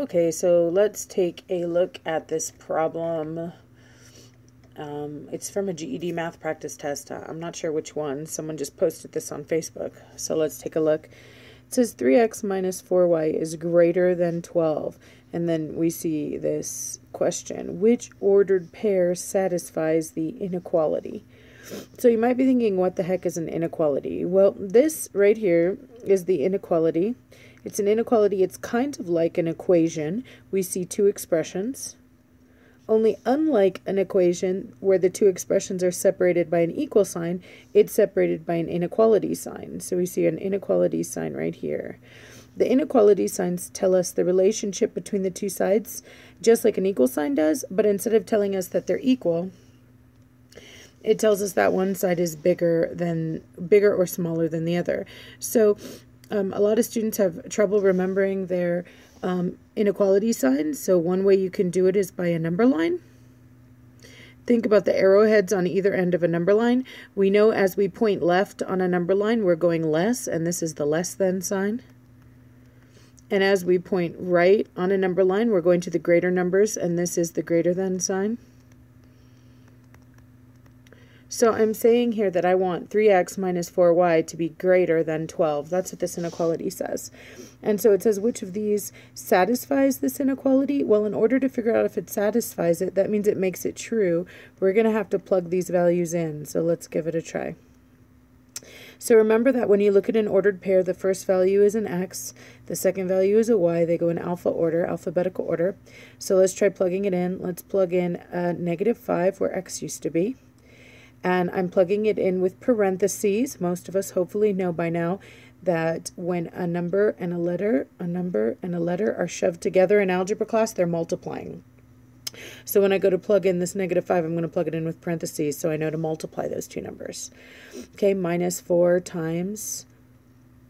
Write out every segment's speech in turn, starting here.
Okay, so let's take a look at this problem. Um, it's from a GED math practice test. I'm not sure which one. Someone just posted this on Facebook. So let's take a look. It says 3x minus 4y is greater than 12. And then we see this question. Which ordered pair satisfies the inequality? So you might be thinking, what the heck is an inequality? Well, this right here is the inequality. It's an inequality. It's kind of like an equation. We see two expressions. Only unlike an equation where the two expressions are separated by an equal sign, it's separated by an inequality sign. So we see an inequality sign right here. The inequality signs tell us the relationship between the two sides, just like an equal sign does, but instead of telling us that they're equal, it tells us that one side is bigger than bigger or smaller than the other. So um, a lot of students have trouble remembering their um, inequality signs. So one way you can do it is by a number line. Think about the arrowheads on either end of a number line. We know as we point left on a number line, we're going less, and this is the less than sign. And as we point right on a number line, we're going to the greater numbers, and this is the greater than sign. So I'm saying here that I want 3x minus 4y to be greater than 12. That's what this inequality says. And so it says which of these satisfies this inequality? Well, in order to figure out if it satisfies it, that means it makes it true. We're going to have to plug these values in. So let's give it a try. So remember that when you look at an ordered pair, the first value is an x, the second value is a y. They go in alpha order, alphabetical order. So let's try plugging it in. Let's plug in a negative 5 where x used to be and I'm plugging it in with parentheses. Most of us hopefully know by now that when a number and a letter, a number and a letter are shoved together in algebra class, they're multiplying. So when I go to plug in this negative 5, I'm going to plug it in with parentheses so I know to multiply those two numbers. Okay, minus 4 times,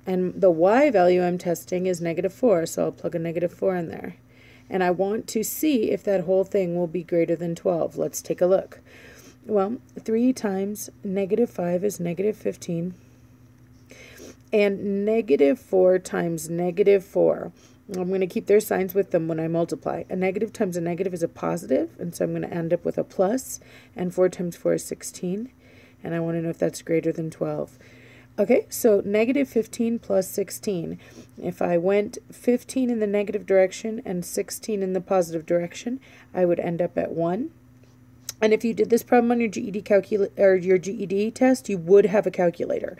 and the y value I'm testing is negative 4, so I'll plug a negative 4 in there. And I want to see if that whole thing will be greater than 12. Let's take a look. Well, 3 times negative 5 is negative 15. And negative 4 times negative 4. I'm going to keep their signs with them when I multiply. A negative times a negative is a positive, and so I'm going to end up with a plus, and 4 times 4 is 16, and I want to know if that's greater than 12. Okay, so negative 15 plus 16. If I went 15 in the negative direction and 16 in the positive direction, I would end up at 1. And if you did this problem on your GED calcul or your GED test, you would have a calculator.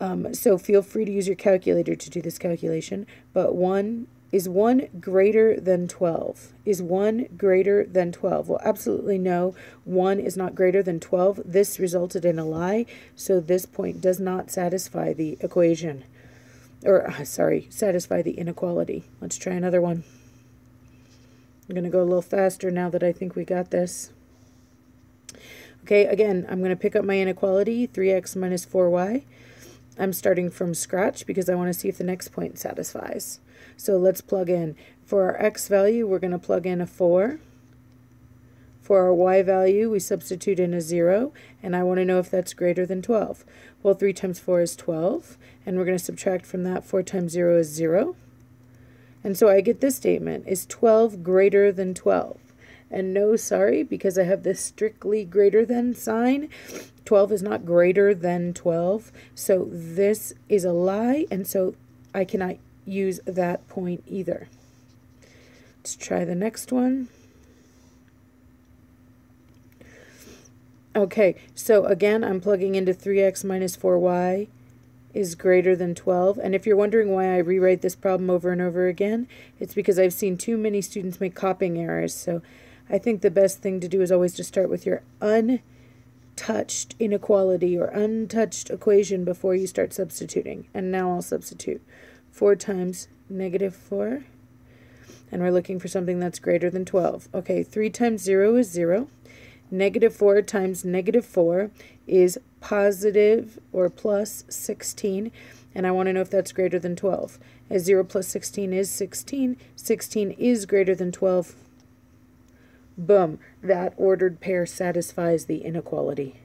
Um, so feel free to use your calculator to do this calculation. But 1 is 1 greater than 12? Is 1 greater than 12? Well, absolutely no. 1 is not greater than 12. This resulted in a lie, so this point does not satisfy the equation. Or, sorry, satisfy the inequality. Let's try another one. I'm going to go a little faster now that I think we got this. Okay, again, I'm going to pick up my inequality, 3x minus 4y. I'm starting from scratch because I want to see if the next point satisfies. So let's plug in. For our x value, we're going to plug in a 4. For our y value, we substitute in a 0, and I want to know if that's greater than 12. Well, 3 times 4 is 12, and we're going to subtract from that 4 times 0 is 0. And so I get this statement, is 12 greater than 12? And no sorry because I have this strictly greater than sign. 12 is not greater than 12. So this is a lie and so I cannot use that point either. Let's try the next one. Okay, so again, I'm plugging into 3x minus 4y is greater than 12. And if you're wondering why I rewrite this problem over and over again, it's because I've seen too many students make copying errors. So I think the best thing to do is always to start with your untouched inequality or untouched equation before you start substituting. And now I'll substitute. 4 times negative 4. And we're looking for something that's greater than 12. Okay, 3 times 0 is 0. Negative 4 times negative 4 is positive or plus 16. And I want to know if that's greater than 12. As 0 plus 16 is 16, 16 is greater than 12. Boom, that ordered pair satisfies the inequality.